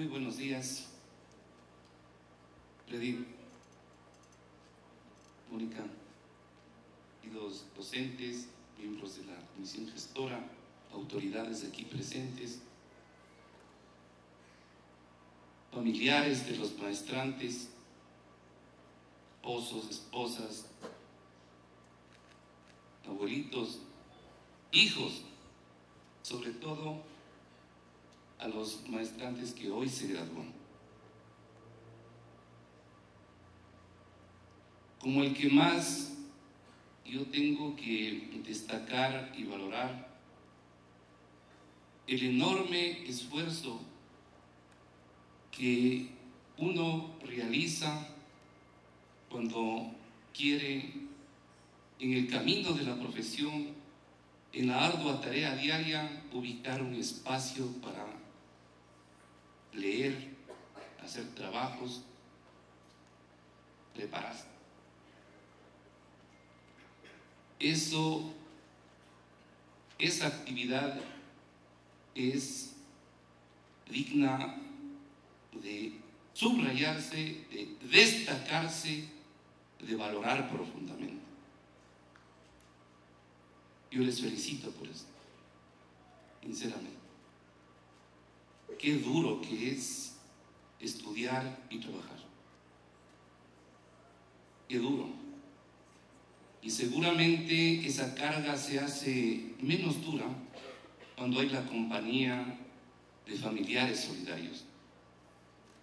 Muy buenos días. Freddy, Mónica y los docentes, miembros de la comisión gestora, autoridades aquí presentes, familiares de los maestrantes, esposos, esposas, abuelitos, hijos, sobre todo a los maestrantes que hoy se gradúan. Como el que más yo tengo que destacar y valorar el enorme esfuerzo que uno realiza cuando quiere en el camino de la profesión, en la ardua tarea diaria, ubicar un espacio para leer, hacer trabajos, prepararse. Eso, esa actividad es digna de subrayarse, de destacarse, de valorar profundamente. Yo les felicito por esto, sinceramente. Qué duro que es estudiar y trabajar. Qué duro. Y seguramente esa carga se hace menos dura cuando hay la compañía de familiares solidarios,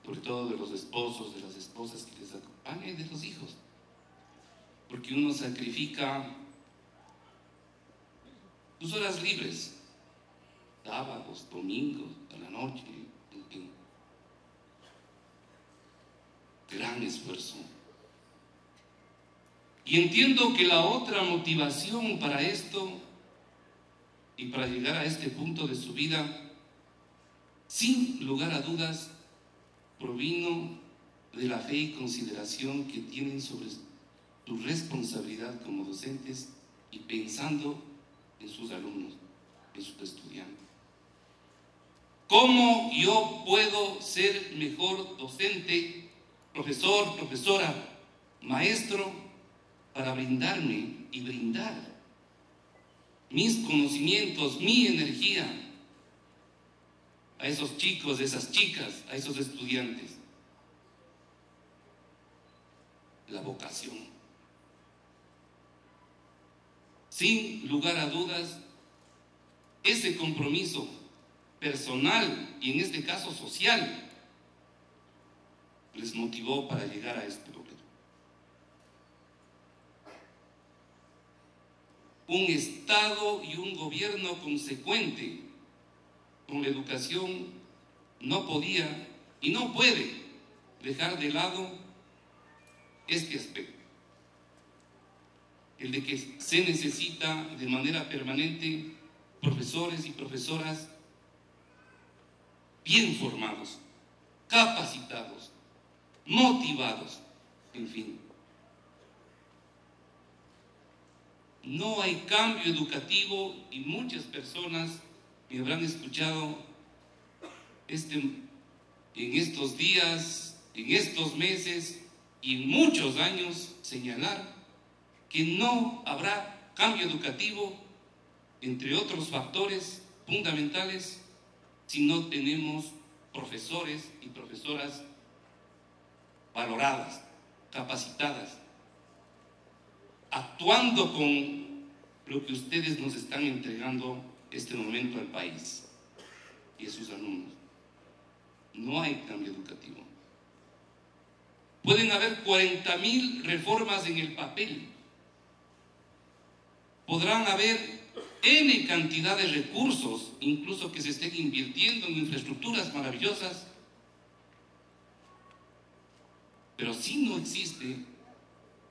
sobre todo de los esposos, de las esposas que les acompañan y de los hijos. Porque uno sacrifica tus horas libres, sábados, domingos, a la noche, en. Gran esfuerzo. Y entiendo que la otra motivación para esto y para llegar a este punto de su vida, sin lugar a dudas, provino de la fe y consideración que tienen sobre su responsabilidad como docentes y pensando en sus alumnos, en sus estudiantes. ¿Cómo yo puedo ser mejor docente, profesor, profesora, maestro, para brindarme y brindar mis conocimientos, mi energía a esos chicos, a esas chicas, a esos estudiantes? La vocación. Sin lugar a dudas, ese compromiso personal y en este caso social les motivó para llegar a este logro. Un Estado y un gobierno consecuente con la educación no podía y no puede dejar de lado este aspecto, el de que se necesita de manera permanente profesores y profesoras bien formados, capacitados, motivados, en fin. No hay cambio educativo y muchas personas me habrán escuchado este, en estos días, en estos meses y en muchos años señalar que no habrá cambio educativo, entre otros factores fundamentales, si no tenemos profesores y profesoras valoradas, capacitadas, actuando con lo que ustedes nos están entregando este momento al país y a sus alumnos. No hay cambio educativo. Pueden haber 40 mil reformas en el papel. Podrán haber N cantidad de recursos, incluso que se estén invirtiendo en infraestructuras maravillosas, pero si no existe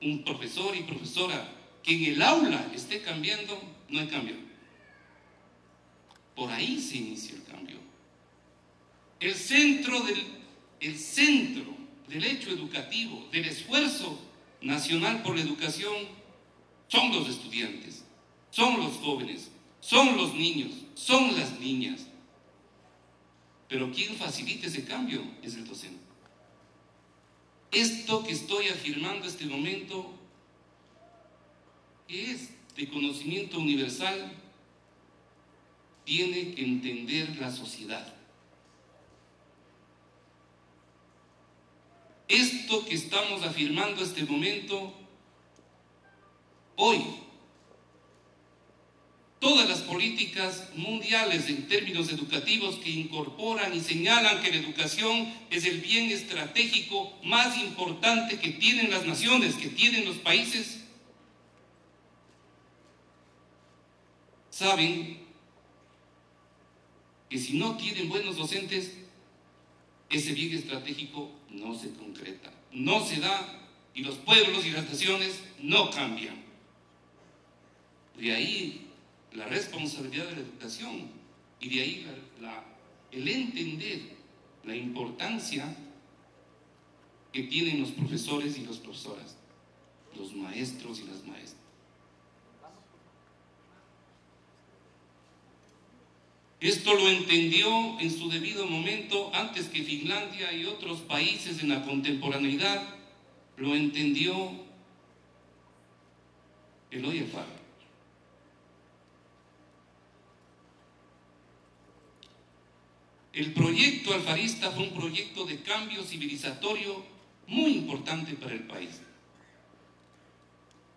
un profesor y profesora que en el aula esté cambiando, no hay cambio. Por ahí se inicia el cambio. El centro del, el centro del hecho educativo, del esfuerzo nacional por la educación, son los estudiantes son los jóvenes, son los niños, son las niñas. Pero quien facilita ese cambio es el docente. Esto que estoy afirmando este momento, que es de conocimiento universal, tiene que entender la sociedad. Esto que estamos afirmando este momento, hoy, todas las políticas mundiales en términos educativos que incorporan y señalan que la educación es el bien estratégico más importante que tienen las naciones, que tienen los países, saben que si no tienen buenos docentes, ese bien estratégico no se concreta, no se da y los pueblos y las naciones no cambian. De ahí la responsabilidad de la educación y de ahí el entender la importancia que tienen los profesores y las profesoras, los maestros y las maestras. Esto lo entendió en su debido momento antes que Finlandia y otros países en la contemporaneidad, lo entendió Eloy Alfaro. El proyecto alfarista fue un proyecto de cambio civilizatorio muy importante para el país.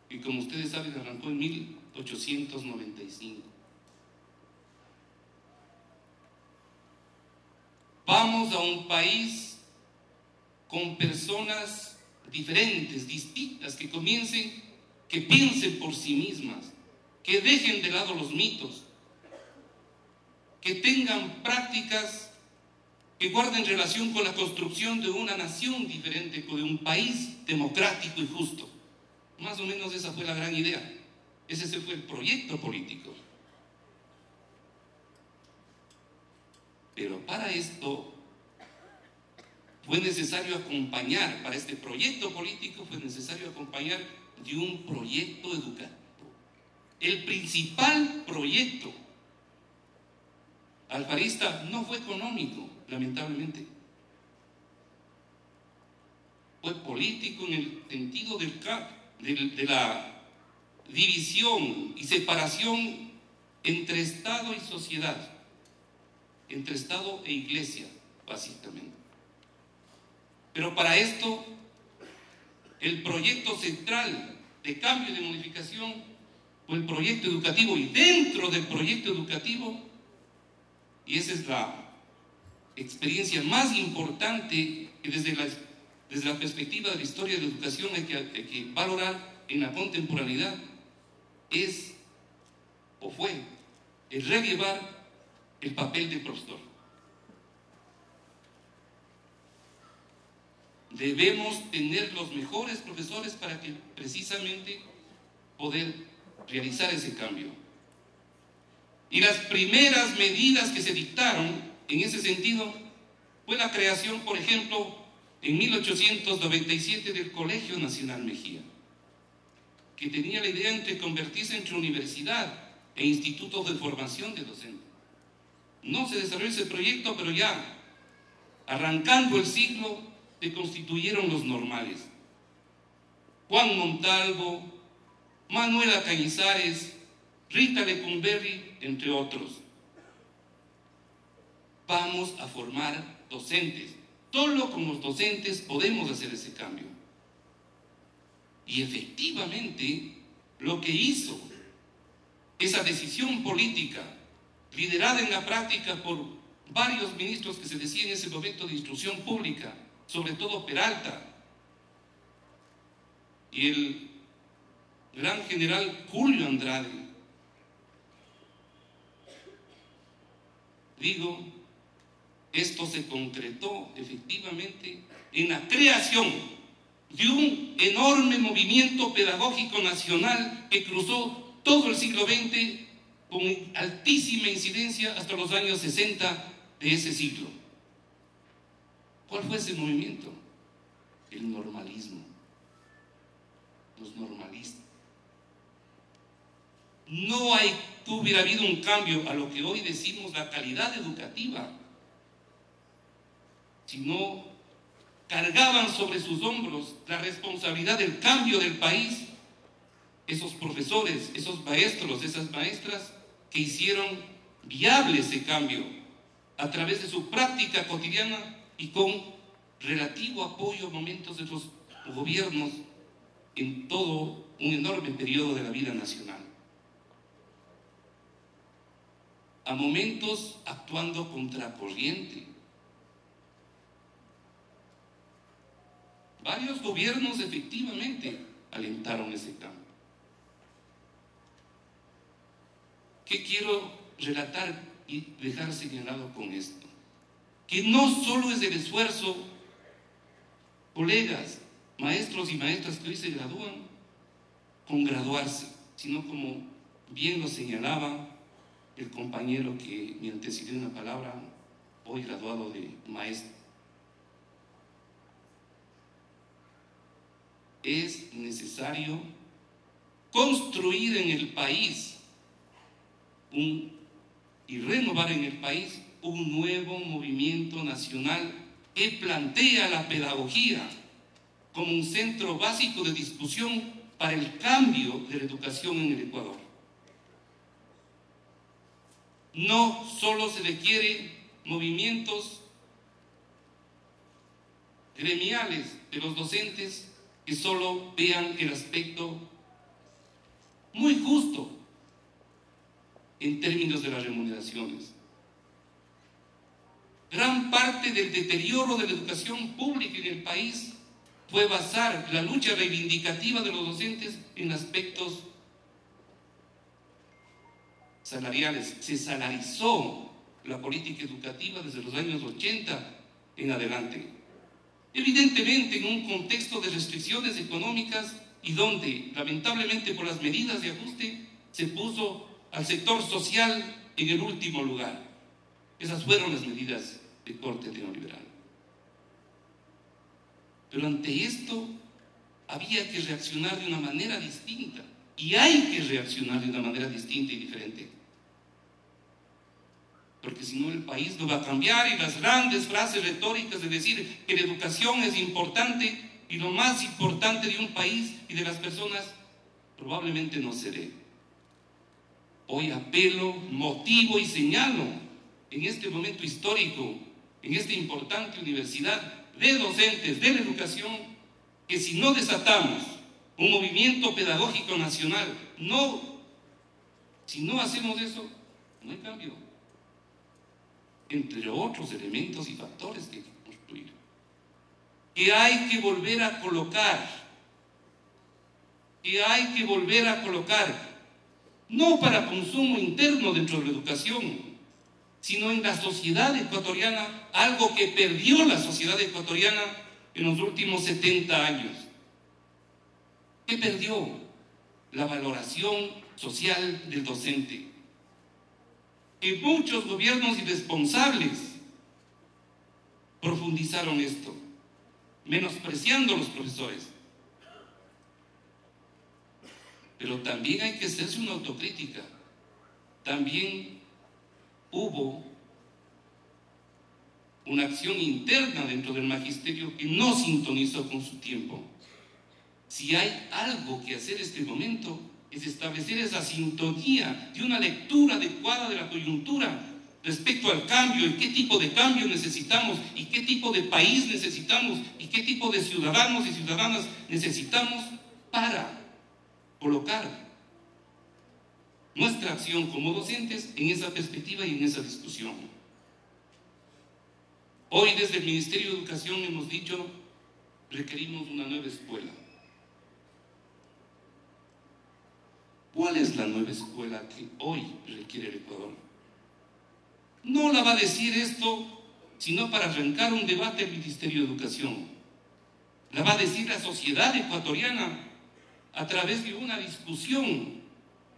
Y como ustedes saben, arrancó en 1895. Vamos a un país con personas diferentes, distintas, que comiencen, que piensen por sí mismas, que dejen de lado los mitos, que tengan prácticas que guarden relación con la construcción de una nación diferente, de un país democrático y justo. Más o menos esa fue la gran idea. Ese fue el proyecto político. Pero para esto fue necesario acompañar, para este proyecto político fue necesario acompañar de un proyecto educativo. El principal proyecto alfarista no fue económico, lamentablemente. Fue político en el sentido del, de la división y separación entre Estado y sociedad entre Estado e Iglesia, básicamente. Pero para esto, el proyecto central de cambio y de modificación fue el proyecto educativo y dentro del proyecto educativo, y esa es la experiencia más importante que desde la, desde la perspectiva de la historia de la educación hay que, hay que valorar en la contemporaneidad, es o fue el relevar el papel del profesor. Debemos tener los mejores profesores para que precisamente poder realizar ese cambio. Y las primeras medidas que se dictaron en ese sentido fue la creación, por ejemplo, en 1897 del Colegio Nacional Mejía, que tenía la idea de convertirse entre universidad e institutos de formación de docentes. No se desarrolló ese proyecto, pero ya, arrancando el siglo, se constituyeron los normales. Juan Montalvo, Manuela Cañizares, Rita Lecumberri, entre otros. Vamos a formar docentes. Solo con los docentes podemos hacer ese cambio. Y efectivamente, lo que hizo esa decisión política liderada en la práctica por varios ministros que se decían en ese momento de instrucción pública, sobre todo Peralta, y el gran general Julio Andrade. Digo, esto se concretó efectivamente en la creación de un enorme movimiento pedagógico nacional que cruzó todo el siglo XX con altísima incidencia hasta los años 60 de ese siglo. ¿Cuál fue ese movimiento? El normalismo. Los normalistas. No hubiera habido un cambio a lo que hoy decimos la calidad educativa. Sino cargaban sobre sus hombros la responsabilidad del cambio del país, esos profesores, esos maestros, esas maestras que hicieron viable ese cambio a través de su práctica cotidiana y con relativo apoyo a momentos de los gobiernos en todo un enorme periodo de la vida nacional. A momentos actuando contracorriente. Varios gobiernos efectivamente alentaron ese cambio. ¿Qué quiero relatar y dejar señalado con esto? Que no solo es el esfuerzo, colegas, maestros y maestras que hoy se gradúan con graduarse, sino como bien lo señalaba el compañero que me antecedió una palabra, hoy graduado de maestro. Es necesario construir en el país un, y renovar en el país un nuevo movimiento nacional que plantea la pedagogía como un centro básico de discusión para el cambio de la educación en el Ecuador. No solo se requiere movimientos gremiales de los docentes que solo vean el aspecto muy justo en términos de las remuneraciones. Gran parte del deterioro de la educación pública en el país fue basar la lucha reivindicativa de los docentes en aspectos salariales. Se salarizó la política educativa desde los años 80 en adelante. Evidentemente en un contexto de restricciones económicas y donde, lamentablemente por las medidas de ajuste, se puso al sector social en el último lugar. Esas fueron las medidas de corte neoliberal. Pero ante esto había que reaccionar de una manera distinta. Y hay que reaccionar de una manera distinta y diferente. Porque si no el país no va a cambiar y las grandes frases retóricas de decir que la educación es importante y lo más importante de un país y de las personas probablemente no se dé. Hoy apelo, motivo y señalo en este momento histórico, en esta importante universidad, de docentes de la educación que si no desatamos un movimiento pedagógico nacional, no, si no hacemos eso, no hay cambio. Entre otros elementos y factores que hay que construir. Que hay que volver a colocar, que hay que volver a colocar, no para consumo interno dentro de la educación, sino en la sociedad ecuatoriana, algo que perdió la sociedad ecuatoriana en los últimos 70 años. ¿Qué perdió? La valoración social del docente. Que muchos gobiernos irresponsables profundizaron esto, menospreciando a los profesores. Pero también hay que hacerse una autocrítica. También hubo una acción interna dentro del magisterio que no sintonizó con su tiempo. Si hay algo que hacer en este momento es establecer esa sintonía de una lectura adecuada de la coyuntura respecto al cambio y qué tipo de cambio necesitamos y qué tipo de país necesitamos y qué tipo de ciudadanos y ciudadanas necesitamos para colocar nuestra acción como docentes en esa perspectiva y en esa discusión. Hoy desde el Ministerio de Educación hemos dicho, requerimos una nueva escuela. ¿Cuál es la nueva escuela que hoy requiere el Ecuador? No la va a decir esto sino para arrancar un debate el Ministerio de Educación. La va a decir la sociedad ecuatoriana a través de una discusión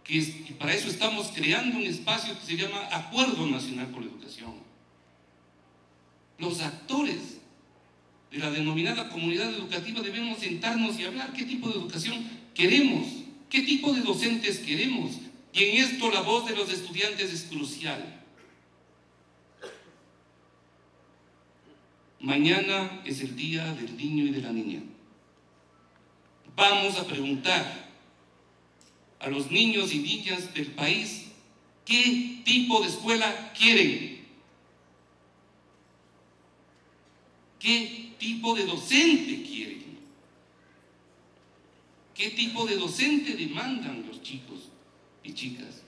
que y para eso estamos creando un espacio que se llama Acuerdo Nacional por la Educación. Los actores de la denominada comunidad educativa debemos sentarnos y hablar qué tipo de educación queremos, qué tipo de docentes queremos. Y en esto la voz de los estudiantes es crucial. Mañana es el día del niño y de la niña. Vamos a preguntar a los niños y niñas del país qué tipo de escuela quieren. ¿Qué tipo de docente quieren? ¿Qué tipo de docente demandan los chicos y chicas?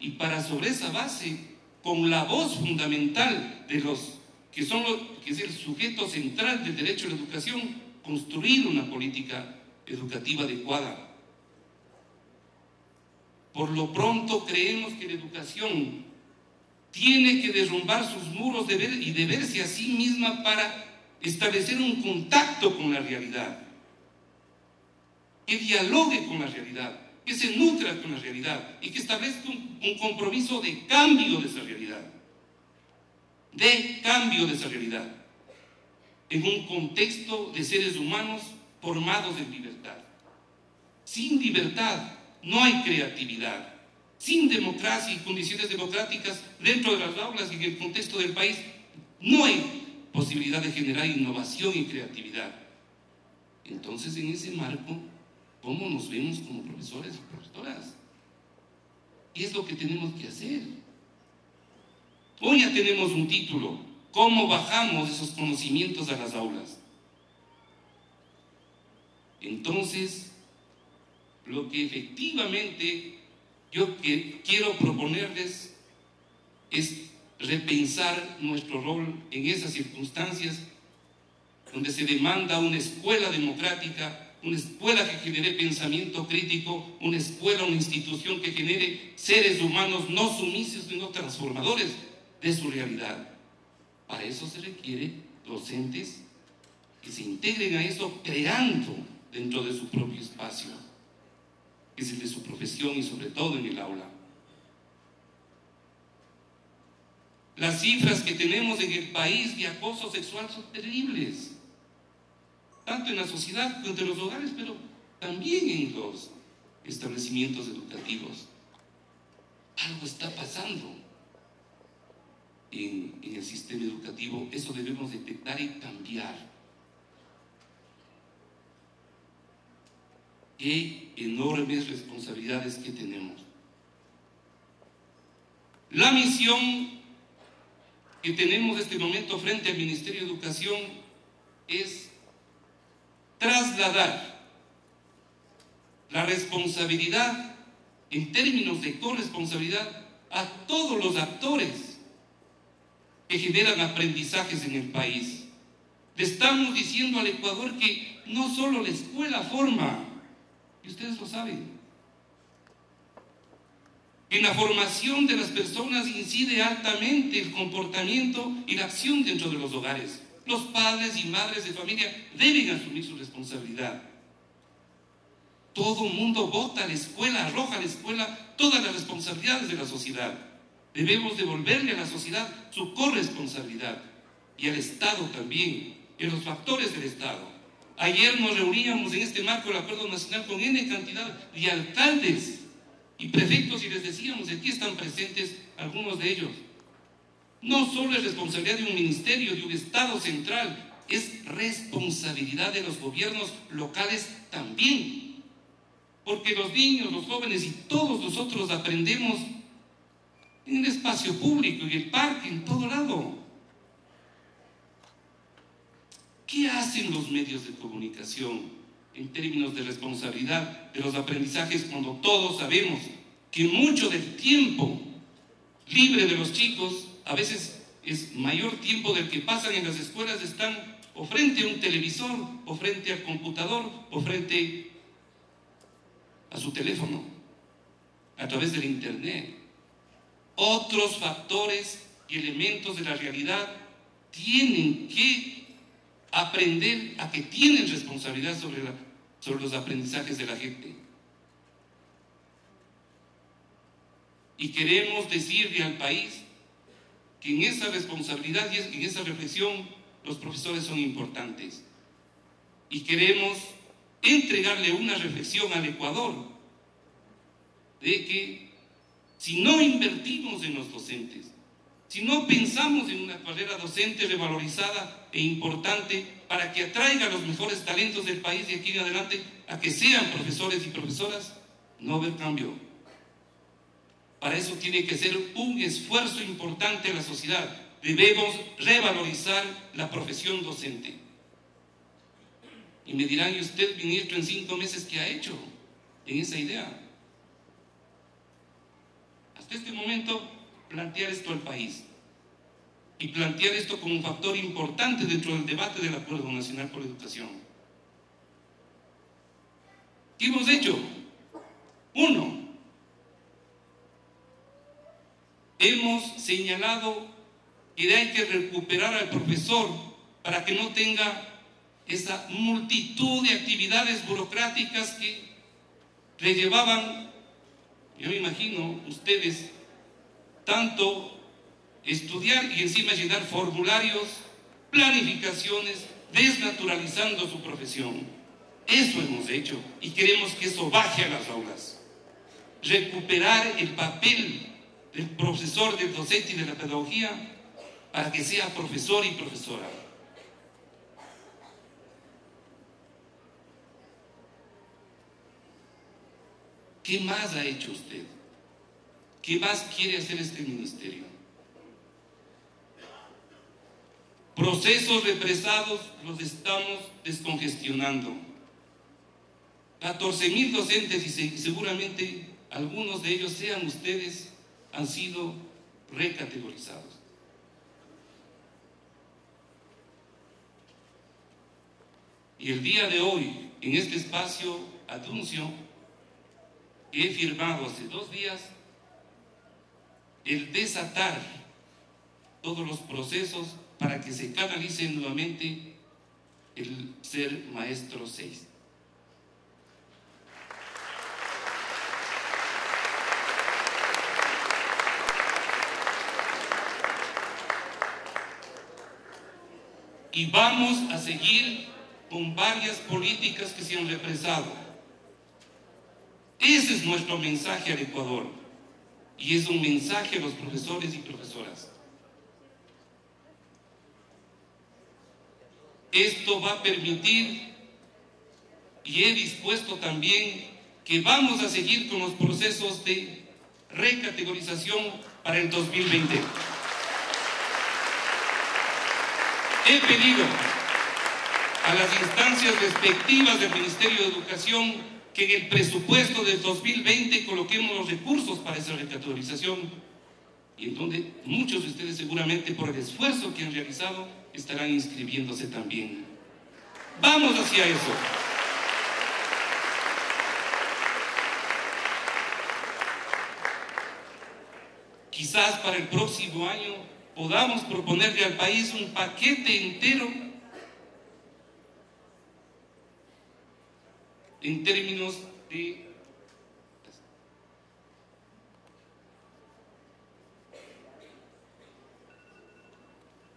Y para sobre esa base, con la voz fundamental de los que son los, que es el sujeto central del derecho a la educación, construir una política educativa adecuada. Por lo pronto creemos que la educación tiene que derrumbar sus muros de ver, y de verse a sí misma para establecer un contacto con la realidad, que dialogue con la realidad, que se nutra con la realidad y que establezca un, un compromiso de cambio de esa realidad de cambio de esa realidad, en un contexto de seres humanos formados en libertad. Sin libertad no hay creatividad. Sin democracia y condiciones democráticas dentro de las aulas y en el contexto del país, no hay posibilidad de generar innovación y creatividad. Entonces, en ese marco, ¿cómo nos vemos como profesores y profesoras? ¿Qué es lo que tenemos que hacer? Hoy ya tenemos un título, ¿cómo bajamos esos conocimientos a las aulas? Entonces, lo que efectivamente yo quiero proponerles es repensar nuestro rol en esas circunstancias donde se demanda una escuela democrática, una escuela que genere pensamiento crítico, una escuela, una institución que genere seres humanos no sumisos, sino transformadores de su realidad. Para eso se requiere docentes que se integren a eso creando dentro de su propio espacio, que es el de su profesión y sobre todo en el aula. Las cifras que tenemos en el país de acoso sexual son terribles, tanto en la sociedad entre los hogares, pero también en los establecimientos educativos. Algo está pasando en, el sistema educativo, eso debemos detectar y cambiar. Qué enormes responsabilidades que tenemos. La misión que tenemos en este momento frente al Ministerio de Educación es trasladar la responsabilidad en términos de corresponsabilidad a todos los actores que generan aprendizajes en el país. Le estamos diciendo al Ecuador que no solo la escuela forma, y ustedes lo saben, en la formación de las personas incide altamente el comportamiento y la acción dentro de los hogares. Los padres y madres de familia deben asumir su responsabilidad. Todo mundo vota a la escuela, arroja a la escuela todas las responsabilidades de la sociedad. Debemos devolverle a la sociedad su corresponsabilidad y al Estado también, en los factores del Estado. Ayer nos reuníamos en este marco del Acuerdo Nacional con N cantidad de alcaldes y prefectos y les decíamos, aquí están presentes algunos de ellos. No solo es responsabilidad de un ministerio, de un Estado central, es responsabilidad de los gobiernos locales también. Porque los niños, los jóvenes y todos nosotros aprendemos en el espacio público, en el parque, en todo lado. ¿Qué hacen los medios de comunicación en términos de responsabilidad de los aprendizajes cuando todos sabemos que mucho del tiempo libre de los chicos, a veces es mayor tiempo del que pasan en las escuelas, están o frente a un televisor, o frente al computador, o frente a su teléfono, a través del internet otros factores y elementos de la realidad tienen que aprender a que tienen responsabilidad sobre, sobre los aprendizajes de la gente. Y queremos decirle al país que en esa responsabilidad y en esa reflexión los profesores son importantes. Y queremos entregarle una reflexión al Ecuador de que si no invertimos en los docentes, si no pensamos en una carrera docente revalorizada e importante para que atraiga a los mejores talentos del país de aquí en adelante a que sean profesores y profesoras, no haber cambio. Para eso tiene que ser un esfuerzo importante en la sociedad. Debemos revalorizar la profesión docente. Y me dirán, ¿y usted, ministro, en cinco meses qué ha hecho en esa idea? Hasta este momento, plantear esto al país y plantear esto como un factor importante dentro del debate del Acuerdo Nacional por Educación. ¿Qué hemos hecho? Uno, hemos señalado que hay que recuperar al profesor para que no tenga esa multitud de actividades burocráticas que le llevaban, yo me imagino, ustedes, tanto estudiar y encima llenar formularios, planificaciones, desnaturalizando su profesión. Eso hemos hecho y queremos que eso baje a las aulas. Recuperar el papel del profesor, del docente y de la pedagogía para que sea profesor y profesora. ¿Qué más ha hecho usted? ¿Qué más quiere hacer este ministerio? Procesos represados los estamos descongestionando. 14 mil docentes y seguramente algunos de ellos sean ustedes han sido recategorizados. Y el día de hoy, en este espacio anuncio, he firmado hace dos días el desatar todos los procesos para que se canalice nuevamente el ser maestro 6. Y vamos a seguir con varias políticas que se han represado. Ese es nuestro mensaje al Ecuador y es un mensaje a los profesores y profesoras. Esto va a permitir y he dispuesto también que vamos a seguir con los procesos de recategorización para el 2020. He pedido a las instancias respectivas del Ministerio de Educación que en el presupuesto del 2020 coloquemos los recursos para esa recategorización y en donde muchos de ustedes seguramente por el esfuerzo que han realizado estarán inscribiéndose también. Vamos hacia eso. Quizás para el próximo año podamos proponerle al país un paquete entero en términos de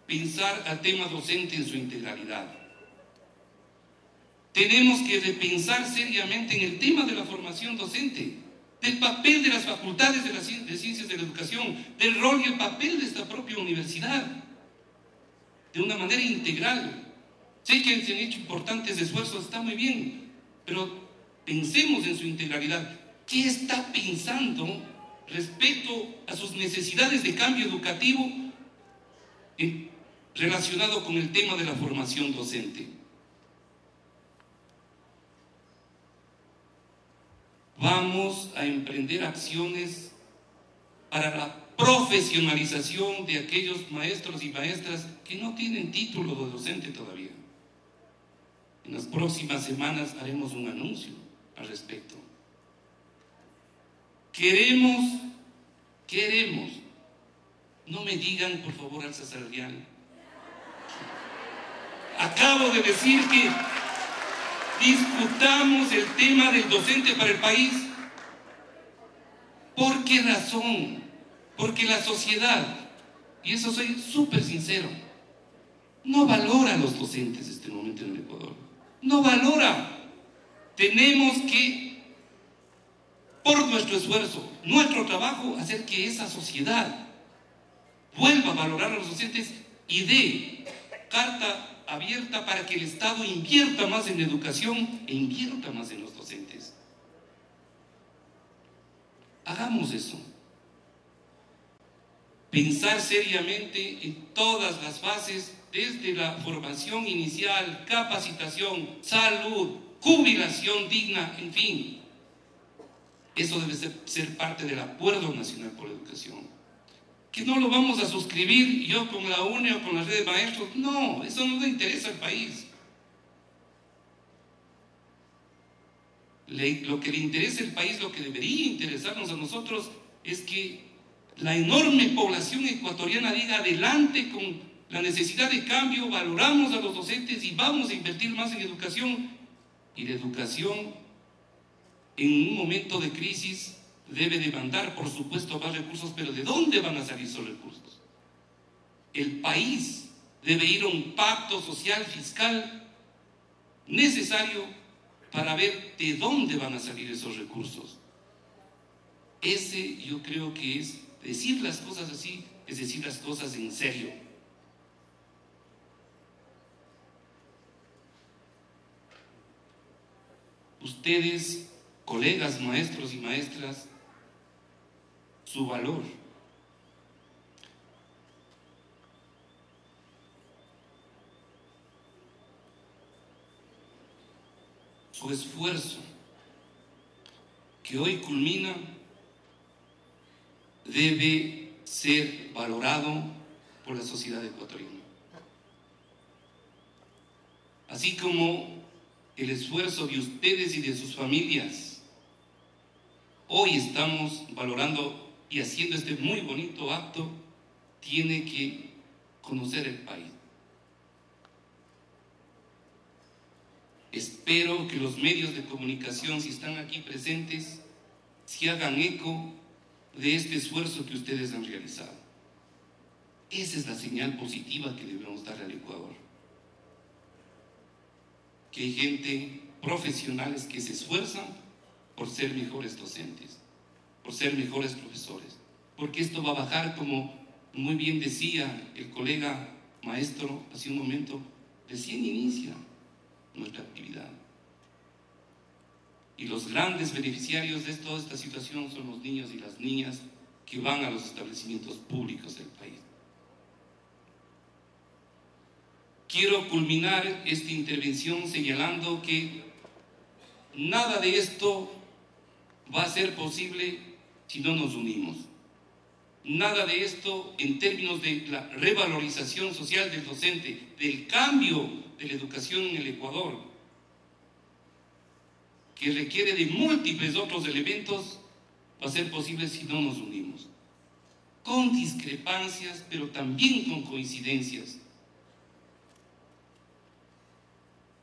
pensar al tema docente en su integralidad. Tenemos que repensar seriamente en el tema de la formación docente, del papel de las facultades de, las, ciencias de la educación, del rol y el papel de esta propia universidad, de una manera integral. Sé que se han hecho importantes esfuerzos, está muy bien, pero pensemos en su integralidad. ¿Qué está pensando respecto a sus necesidades de cambio educativo relacionado con el tema de la formación docente. Vamos a emprender acciones para la profesionalización de aquellos maestros y maestras que no tienen título de docente todavía. En las próximas semanas haremos un anuncio al respecto. Queremos, queremos, no me digan por favor alza salarial, Acabo de decir que discutamos el tema del docente para el país. ¿Por qué razón? Porque la sociedad, y eso soy súper sincero, no valora a los docentes en este momento en el Ecuador. No valora. Tenemos que, por nuestro esfuerzo, nuestro trabajo, hacer que esa sociedad vuelva a valorar a los docentes y dé carta abierta para que el Estado invierta más en educación e invierta más en los docentes. Hagamos eso. Pensar seriamente en todas las fases, desde la formación inicial, capacitación, salud, jubilación digna, en fin. Eso debe ser, parte del Acuerdo Nacional por la Educación. Que no lo vamos a suscribir yo con la UNE o con la red de maestros. No, eso no le interesa al país. lo que le interesa al país, lo que debería interesarnos a nosotros, es que la enorme población ecuatoriana diga adelante con la necesidad de cambio, valoramos a los docentes y vamos a invertir más en educación. Y la educación en un momento de crisis debe demandar, por supuesto, más recursos, pero ¿de dónde van a salir esos recursos? El país debe ir a un pacto social, fiscal necesario para ver de dónde van a salir esos recursos. Ese yo creo que es decir las cosas así, es decir las cosas en serio. Ustedes colegas, maestros y maestras, su valor. Su esfuerzo, que hoy culmina, debe ser valorado por la sociedad ecuatoriana. Así como el esfuerzo de ustedes y de sus familias hoy estamos valorando y haciendo este muy bonito acto, tiene que conocer el país. Espero que los medios de comunicación, si están aquí presentes, se hagan eco de este esfuerzo que ustedes han realizado. Esa es la señal positiva que debemos darle al Ecuador. Que hay gente, profesionales que se esfuerzan por ser mejores docentes, por ser mejores profesores, porque esto va a bajar, como muy bien decía el colega maestro hace un momento, recién inicia nuestra actividad. Y los grandes beneficiarios de toda esta situación son los niños y las niñas que van a los establecimientos públicos del país. Quiero culminar esta intervención señalando que nada de esto va a ser posible si no nos unimos. Nada de esto en términos de la revalorización social del docente, del cambio de la educación en el Ecuador, que requiere de múltiples otros elementos, va a ser posible si no nos unimos. Con discrepancias, pero también con coincidencias.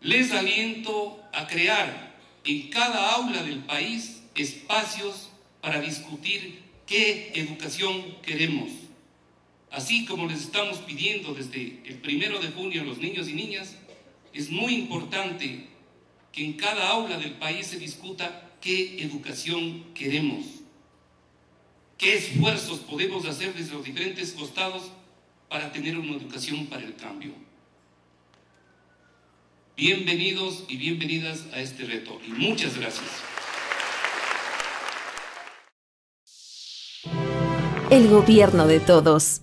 Les aliento a crear en cada aula del país espacios para discutir qué educación queremos. Así como les estamos pidiendo desde el primero de junio a los niños y niñas, es muy importante que en cada aula del país se discuta qué educación queremos, qué esfuerzos podemos hacer desde los diferentes costados para tener una educación para el cambio. Bienvenidos y bienvenidas a este reto y muchas gracias. El gobierno de todos.